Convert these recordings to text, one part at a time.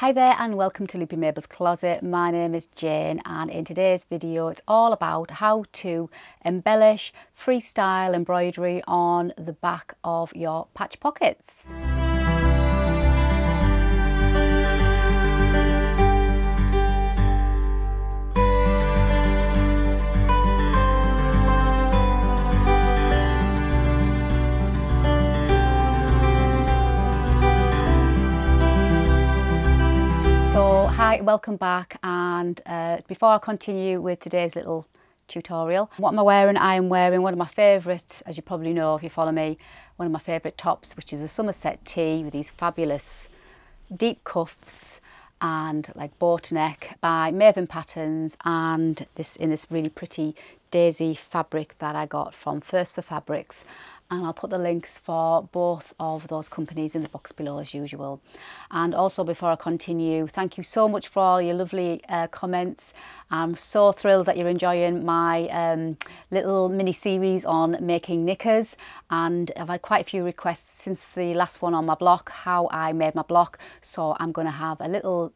Hi there and welcome to Loopy Mabel's Closet. My name is Jayne and in today's video it's all about how to embellish freestyle embroidery on the back of your patch pockets. Hi, welcome back and uh, before I continue with today's little tutorial, what am I wearing? I am wearing one of my favourite, as you probably know if you follow me, one of my favourite tops which is a Somerset tee with these fabulous deep cuffs and like boat neck by Maven Patterns and this in this really pretty daisy fabric that I got from First for Fabrics and I'll put the links for both of those companies in the box below as usual. And also before I continue, thank you so much for all your lovely uh, comments. I'm so thrilled that you're enjoying my um, little mini series on making knickers and I've had quite a few requests since the last one on my block, how I made my block. So I'm going to have a little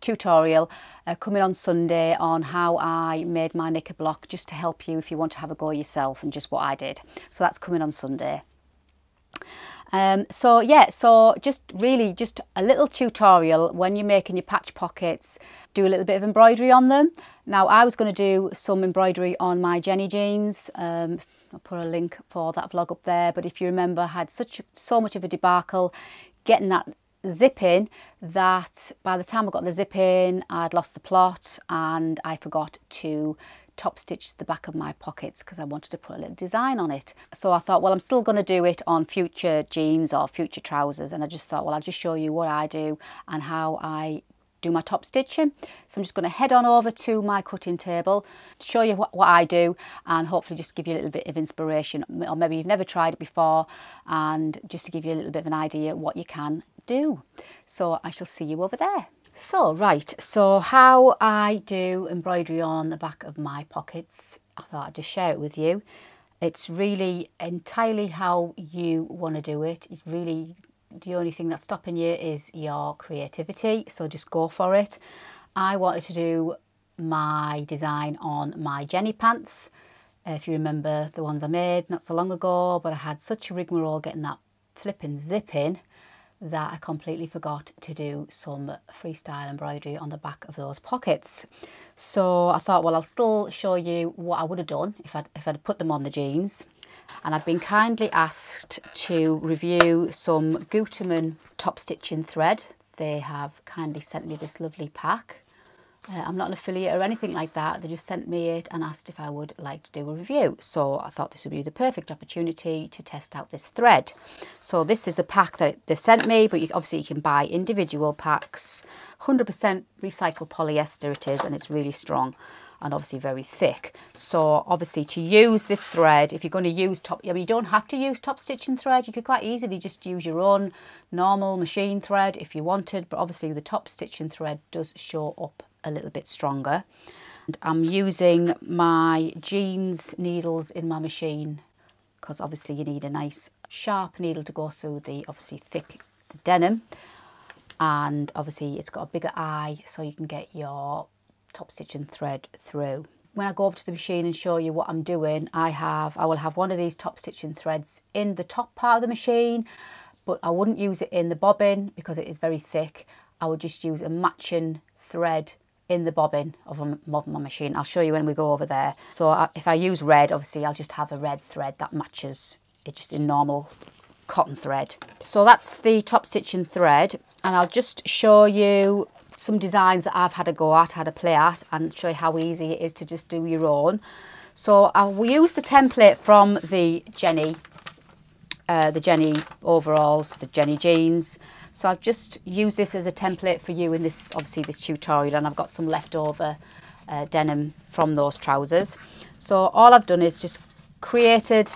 tutorial uh, coming on Sunday on how I made my knicker block just to help you if you want to have a go yourself and just what I did. So that's coming on Sunday. Um, so yeah, so just really just a little tutorial when you're making your patch pockets, do a little bit of embroidery on them. Now I was going to do some embroidery on my Jenny jeans. Um, I'll put a link for that vlog up there. But if you remember, I had such so much of a debacle getting that zip in that by the time I got the zip in I'd lost the plot and I forgot to top stitch the back of my pockets because I wanted to put a little design on it. So I thought well I'm still going to do it on future jeans or future trousers and I just thought well I'll just show you what I do and how I do my top stitching. So I'm just going to head on over to my cutting table, show you what, what, I do and hopefully just give you a little bit of inspiration or maybe you've never tried it before and just to give you a little bit of an idea what you can do. So I shall see you over there. So right, so how I do embroidery on the back of my pockets, I thought I'd just share it with you. It's really entirely how you want to do it. It's really the only thing that's stopping you is your creativity, so just go for it. I wanted to do my design on my Jenny pants. Uh, if you remember the ones I made not so long ago, but I had such a rigmarole getting that flipping zip in that I completely forgot to do some freestyle embroidery on the back of those pockets. So I thought, well, I'll still show you what I would have done if I'd, if I'd put them on the jeans. And I've been kindly asked to review some Gutermann top stitching thread. They have kindly sent me this lovely pack. Uh, I'm not an affiliate or anything like that. They just sent me it and asked if I would like to do a review. So I thought this would be the perfect opportunity to test out this thread. So this is the pack that they sent me, but you, obviously you can buy individual packs. 100% recycled polyester it is, and it's really strong and obviously very thick. So obviously to use this thread, if you're going to use top, I mean, you don't have to use top stitching thread. You could quite easily just use your own normal machine thread if you wanted, but obviously the top stitching thread does show up a little bit stronger. And I'm using my jeans needles in my machine because obviously you need a nice sharp needle to go through the obviously thick the denim and obviously it's got a bigger eye so you can get your top stitching thread through. When I go over to the machine and show you what I'm doing, I have I will have one of these top stitching threads in the top part of the machine, but I wouldn't use it in the bobbin because it is very thick. I would just use a matching thread in the bobbin of a my machine. I'll show you when we go over there. So uh, if I use red, obviously I'll just have a red thread that matches it just in normal cotton thread. So that's the top stitching thread and I'll just show you some designs that I've had a go at, had a play at and show you how easy it is to just do your own. So I'll use the template from the Jenny, uh, the Jenny overalls, the Jenny jeans so I've just used this as a template for you in this, obviously this tutorial and I've got some leftover uh, denim from those trousers. So all I've done is just created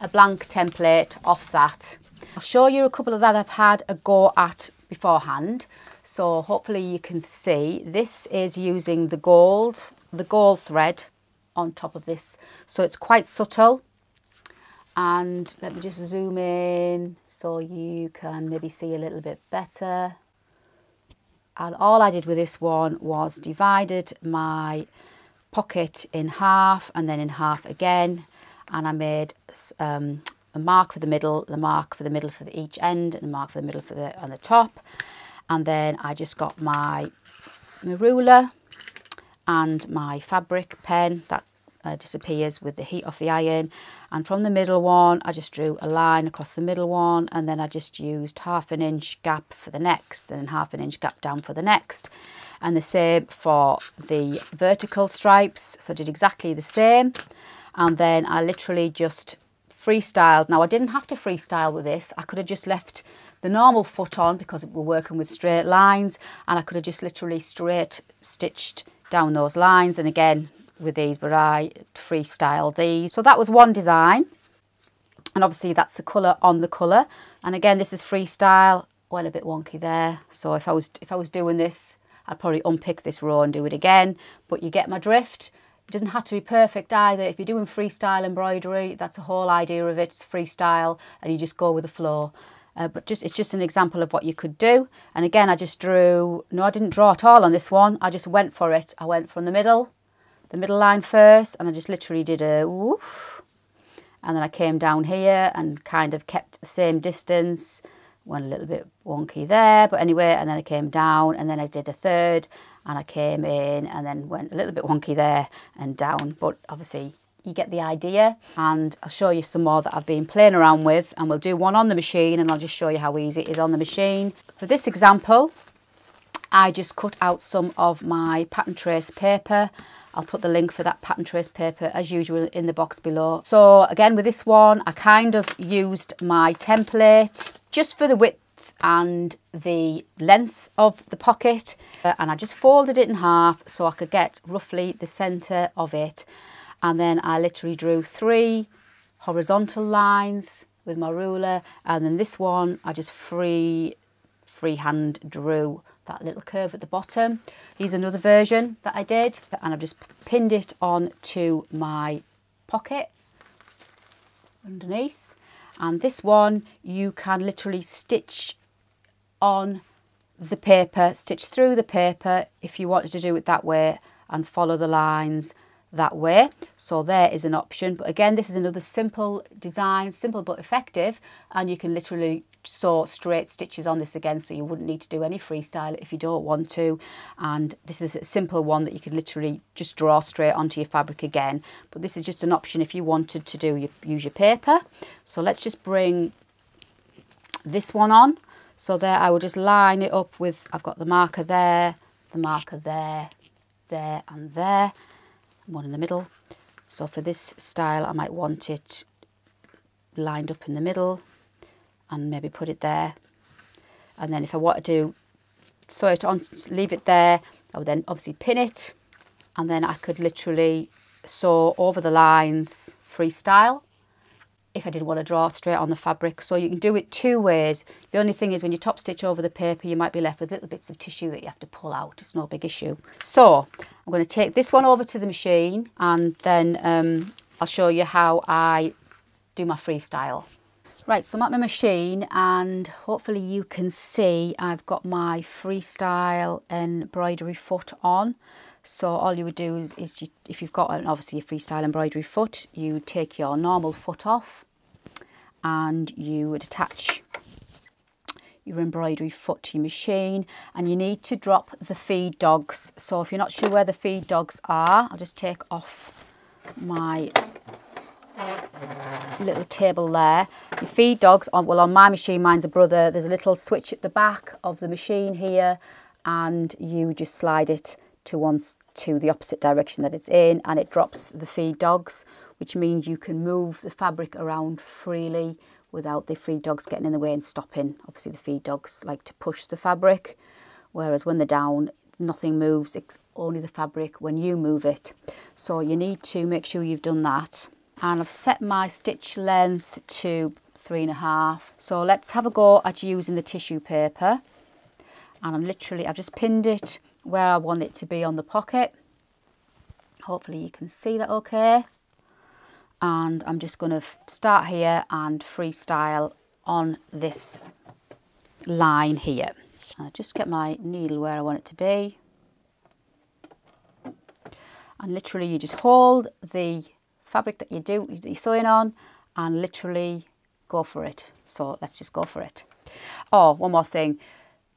a blank template off that. I'll show you a couple of that I've had a go at beforehand. So hopefully you can see this is using the gold, the gold thread on top of this. So it's quite subtle. And let me just zoom in so you can maybe see a little bit better. And all I did with this one was divided my pocket in half and then in half again. And I made um, a mark for the middle, the mark for the middle for the each end and a mark for the middle for the on the top and then I just got my, my ruler and my fabric pen that uh, disappears with the heat of the iron. And from the middle one I just drew a line across the middle one and then I just used half an inch gap for the next and half an inch gap down for the next. And the same for the vertical stripes so I did exactly the same. And then I literally just freestyled. Now I didn't have to freestyle with this. I could have just left the normal foot on because we're working with straight lines and I could have just literally straight stitched down those lines and again with these but I freestyled these. So that was one design and obviously that's the colour on the colour. And again this is freestyle. Well a bit wonky there. So if I was if I was doing this I'd probably unpick this row and do it again. But you get my drift. It doesn't have to be perfect either. If you're doing freestyle embroidery that's the whole idea of it. It's freestyle and you just go with the flow uh, but just it's just an example of what you could do. And again I just drew no I didn't draw at all on this one. I just went for it. I went from the middle the middle line first and I just literally did a woof. And then I came down here and kind of kept the same distance. Went a little bit wonky there but anyway and then I came down and then I did a third and I came in and then went a little bit wonky there and down. But obviously you get the idea and I'll show you some more that I've been playing around with and we'll do one on the machine and I'll just show you how easy it is on the machine. For this example I just cut out some of my pattern trace paper I'll put the link for that pattern trace paper as usual in the box below. So again with this one I kind of used my template just for the width and the length of the pocket uh, and I just folded it in half so I could get roughly the centre of it and then I literally drew three horizontal lines with my ruler and then this one I just free freehand drew that little curve at the bottom. Here's another version that I did and I've just pinned it on to my pocket underneath and this one you can literally stitch on the paper, stitch through the paper if you wanted to do it that way and follow the lines that way. So there is an option. But again, this is another simple design, simple but effective. And you can literally sew straight stitches on this again so you wouldn't need to do any freestyle if you don't want to and this is a simple one that you could literally just draw straight onto your fabric again but this is just an option if you wanted to do your, use your paper so let's just bring this one on so there I will just line it up with I've got the marker there the marker there there and there one in the middle. So for this style I might want it lined up in the middle and maybe put it there. And then if I want to sew it on, leave it there, I would then obviously pin it. And then I could literally sew over the lines freestyle if I didn't want to draw straight on the fabric. So you can do it two ways. The only thing is when you top stitch over the paper, you might be left with little bits of tissue that you have to pull out. It's no big issue. So I'm going to take this one over to the machine and then um, I'll show you how I do my freestyle. Right, so I'm at my machine and hopefully you can see I've got my freestyle embroidery foot on. So all you would do is, is you, if you've got an, obviously a freestyle embroidery foot, you take your normal foot off and you would attach your embroidery foot to your machine and you need to drop the feed dogs. So if you're not sure where the feed dogs are, I'll just take off my little table there. You feed dogs on, well on my machine, mine's a brother, there's a little switch at the back of the machine here and you just slide it to once to the opposite direction that it's in and it drops the feed dogs which means you can move the fabric around freely without the feed dogs getting in the way and stopping. Obviously the feed dogs like to push the fabric whereas when they're down nothing moves, only the fabric when you move it. So you need to make sure you've done that and I've set my stitch length to three and a half. So let's have a go at using the tissue paper. And I'm literally, I've just pinned it where I want it to be on the pocket. Hopefully you can see that okay. And I'm just going to start here and freestyle on this line here. I just get my needle where I want it to be and literally you just hold the fabric that you do you're sewing on and literally go for it so let's just go for it oh one more thing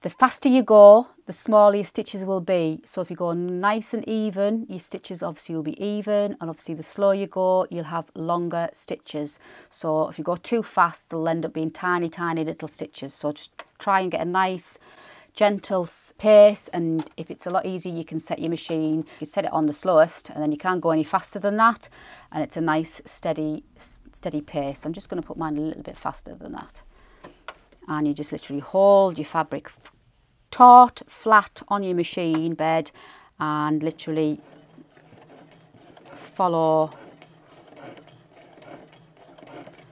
the faster you go the smaller your stitches will be. So if you go nice and even your stitches obviously will be even and obviously the slower you go you'll have longer stitches. So if you go too fast they'll end up being tiny tiny little stitches. So just try and get a nice gentle pace and if it's a lot easier you can set your machine you can set it on the slowest and then you can't go any faster than that and it's a nice steady steady pace. I'm just going to put mine a little bit faster than that and you just literally hold your fabric taut flat on your machine bed and literally follow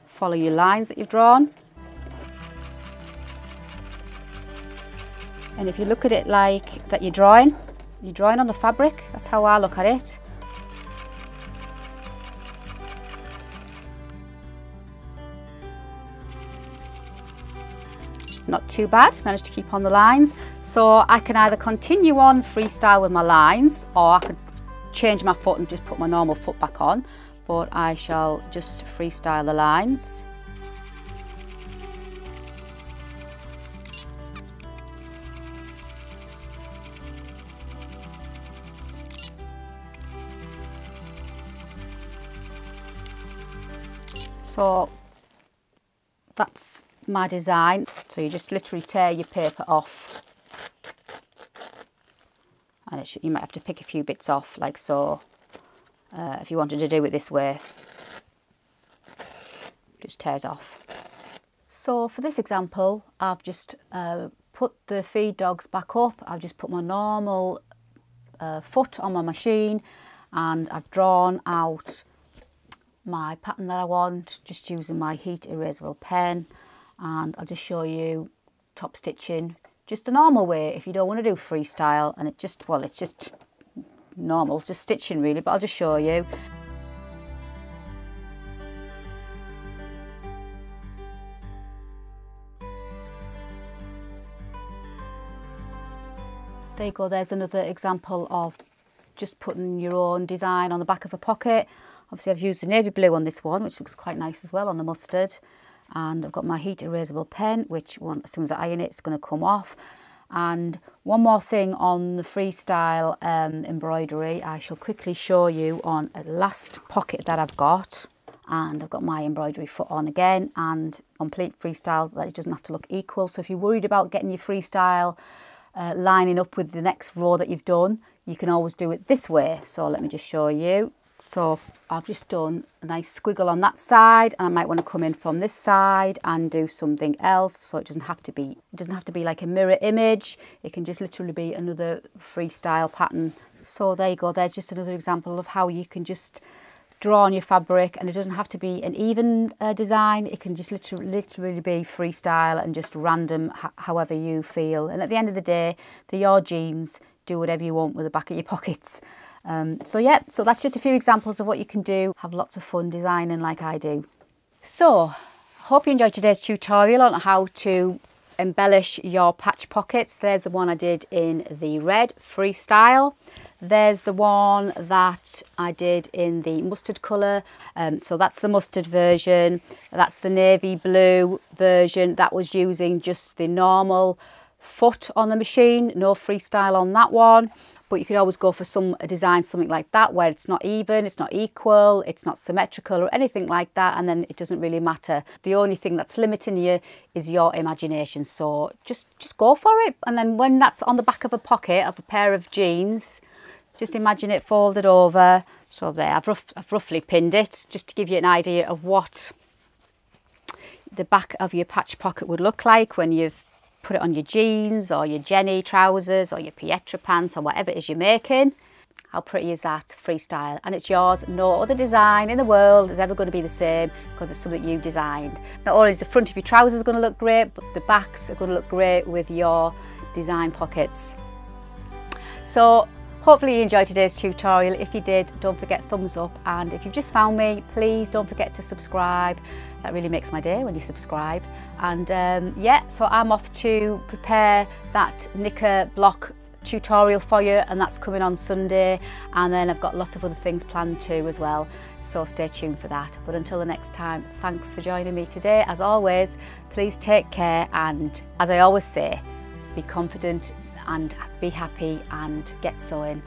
follow your lines that you've drawn And if you look at it like that you're drawing, you're drawing on the fabric, that's how I look at it. Not too bad, managed to keep on the lines. So I can either continue on freestyle with my lines or I could change my foot and just put my normal foot back on. But I shall just freestyle the lines. So that's my design. So you just literally tear your paper off. And should, you might have to pick a few bits off like so. Uh, if you wanted to do it this way. Just tears off. So for this example, I've just uh, put the feed dogs back up. I've just put my normal uh, foot on my machine and I've drawn out my pattern that I want just using my heat erasable pen and I'll just show you top stitching. Just a normal way if you don't want to do freestyle and it just well it's just normal just stitching really but I'll just show you. There you go there's another example of just putting your own design on the back of a pocket. Obviously I've used the navy blue on this one, which looks quite nice as well on the mustard. And I've got my heat erasable pen, which one, as soon as I iron it, it's going to come off. And one more thing on the freestyle um, embroidery, I shall quickly show you on a last pocket that I've got. And I've got my embroidery foot on again and complete freestyle that it doesn't have to look equal. So if you're worried about getting your freestyle uh, lining up with the next row that you've done, you can always do it this way. So let me just show you. So I've just done a nice squiggle on that side and I might want to come in from this side and do something else so it doesn't have to be it doesn't have to be like a mirror image. It can just literally be another freestyle pattern. So there you go there's just another example of how you can just draw on your fabric and it doesn't have to be an even uh, design. It can just literally, literally be freestyle and just random however you feel. And at the end of the day they're your jeans. Do whatever you want with the back of your pockets um, so yeah, so that's just a few examples of what you can do. Have lots of fun designing like I do. So, hope you enjoyed today's tutorial on how to embellish your patch pockets. There's the one I did in the red freestyle. There's the one that I did in the mustard colour. Um, so that's the mustard version. That's the navy blue version. That was using just the normal foot on the machine. No freestyle on that one but you could always go for some a design something like that where it's not even it's not equal it's not symmetrical or anything like that and then it doesn't really matter. The only thing that's limiting you is your imagination so just just go for it. And then when that's on the back of a pocket of a pair of jeans just imagine it folded over. So there I've, rough, I've roughly pinned it just to give you an idea of what the back of your patch pocket would look like when you've put it on your jeans or your Jenny trousers or your Pietra pants or whatever it is you're making. How pretty is that freestyle? And it's yours. No other design in the world is ever going to be the same because it's something you designed. Not only is the front of your trousers going to look great, but the backs are going to look great with your design pockets. So hopefully you enjoyed today's tutorial. If you did, don't forget thumbs up. And if you've just found me, please don't forget to subscribe. That really makes my day when you subscribe. And um, yeah, so I'm off to prepare that knicker block tutorial for you and that's coming on Sunday and then I've got lots of other things planned too as well so stay tuned for that but until the next time thanks for joining me today as always please take care and as I always say be confident and be happy and get sewing